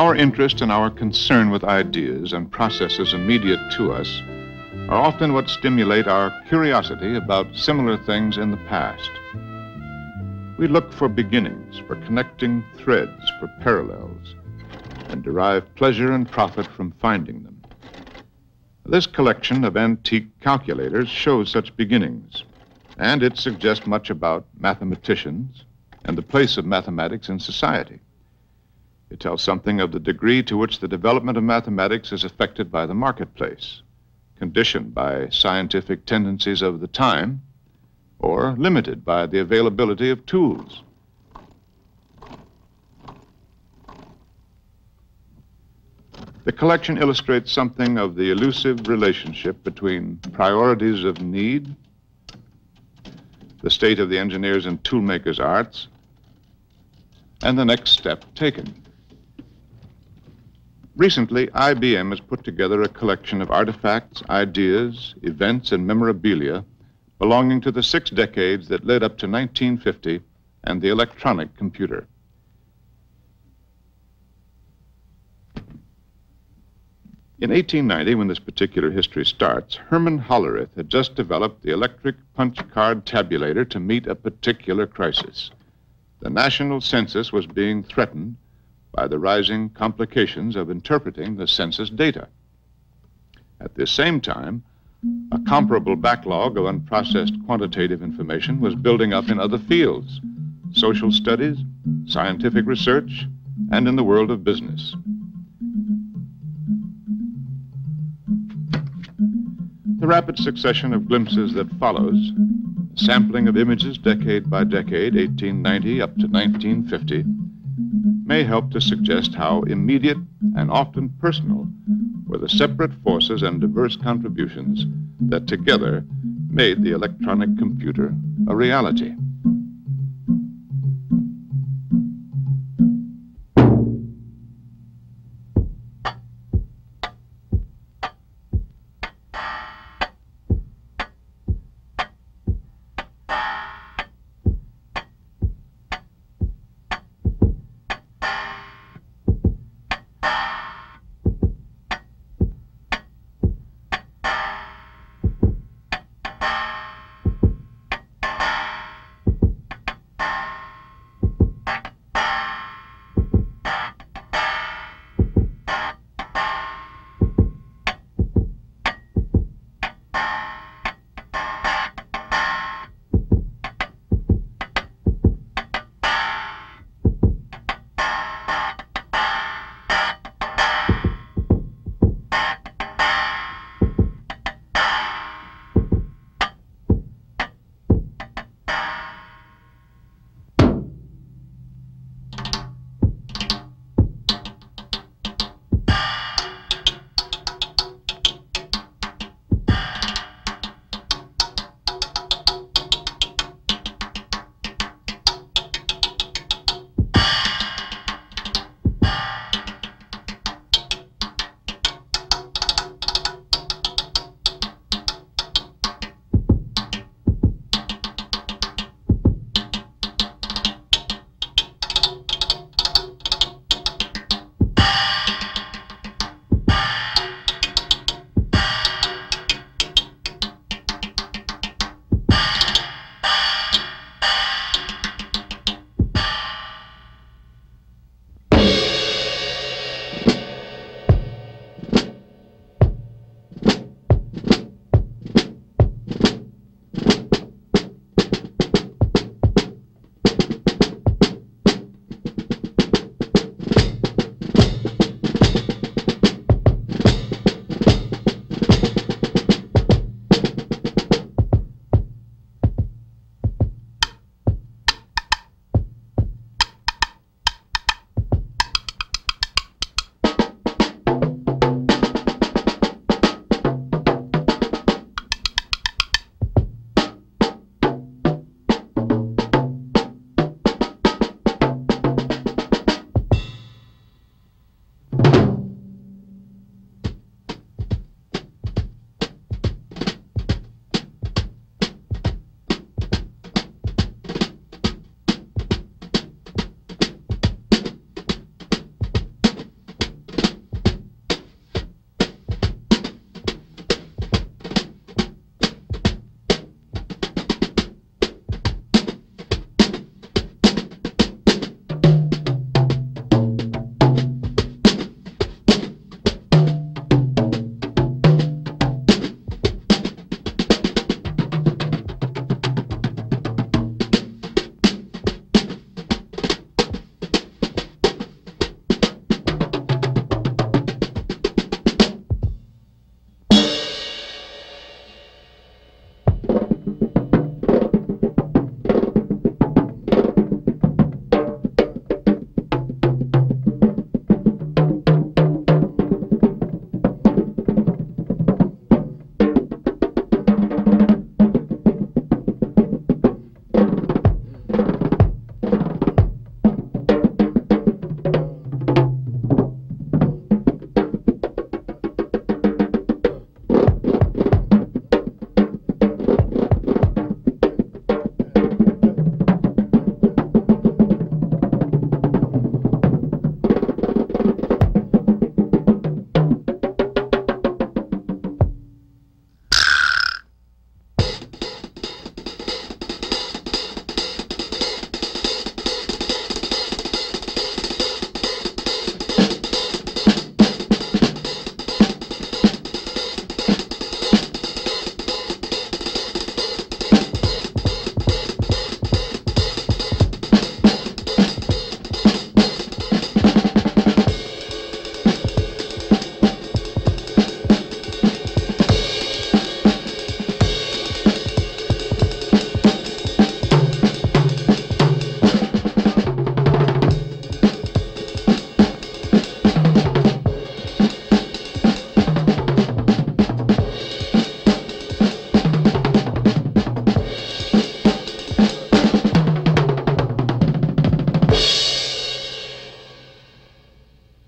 Our interest and our concern with ideas and processes immediate to us are often what stimulate our curiosity about similar things in the past. We look for beginnings, for connecting threads, for parallels, and derive pleasure and profit from finding them. This collection of antique calculators shows such beginnings, and it suggests much about mathematicians and the place of mathematics in society. It tells something of the degree to which the development of mathematics is affected by the marketplace, conditioned by scientific tendencies of the time, or limited by the availability of tools. The collection illustrates something of the elusive relationship between priorities of need, the state of the engineers and toolmakers' arts, and the next step taken. Recently, IBM has put together a collection of artifacts, ideas, events, and memorabilia belonging to the six decades that led up to 1950 and the electronic computer. In 1890, when this particular history starts, Herman Hollerith had just developed the electric punch card tabulator to meet a particular crisis. The national census was being threatened by the rising complications of interpreting the census data. At the same time, a comparable backlog of unprocessed quantitative information was building up in other fields social studies, scientific research, and in the world of business. The rapid succession of glimpses that follows, sampling of images decade by decade, 1890 up to 1950, may help to suggest how immediate and often personal were the separate forces and diverse contributions that together made the electronic computer a reality.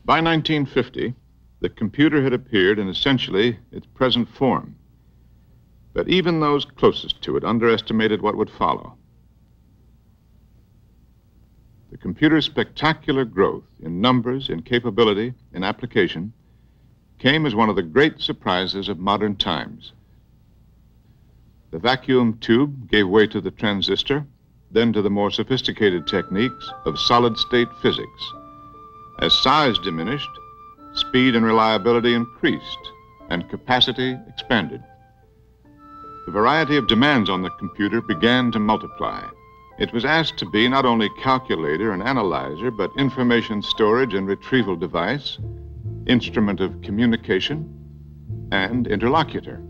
By 1950, the computer had appeared in essentially its present form. But even those closest to it underestimated what would follow. The computer's spectacular growth in numbers, in capability, in application came as one of the great surprises of modern times. The vacuum tube gave way to the transistor, then to the more sophisticated techniques of solid state physics. As size diminished, speed and reliability increased, and capacity expanded. The variety of demands on the computer began to multiply. It was asked to be not only calculator and analyzer, but information storage and retrieval device, instrument of communication, and interlocutor.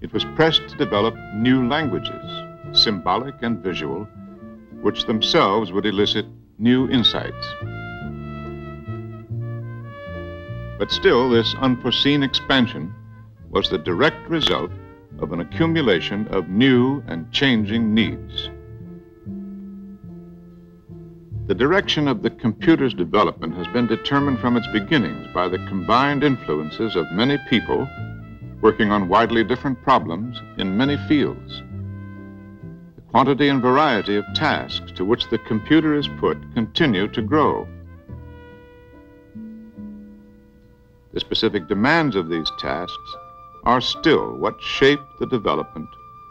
It was pressed to develop new languages, symbolic and visual, which themselves would elicit new insights. But still, this unforeseen expansion was the direct result of an accumulation of new and changing needs. The direction of the computer's development has been determined from its beginnings by the combined influences of many people working on widely different problems in many fields. The quantity and variety of tasks to which the computer is put continue to grow. The specific demands of these tasks are still what shape the development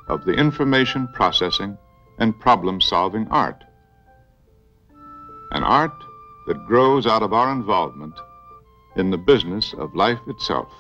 of the information processing and problem solving art. An art that grows out of our involvement in the business of life itself.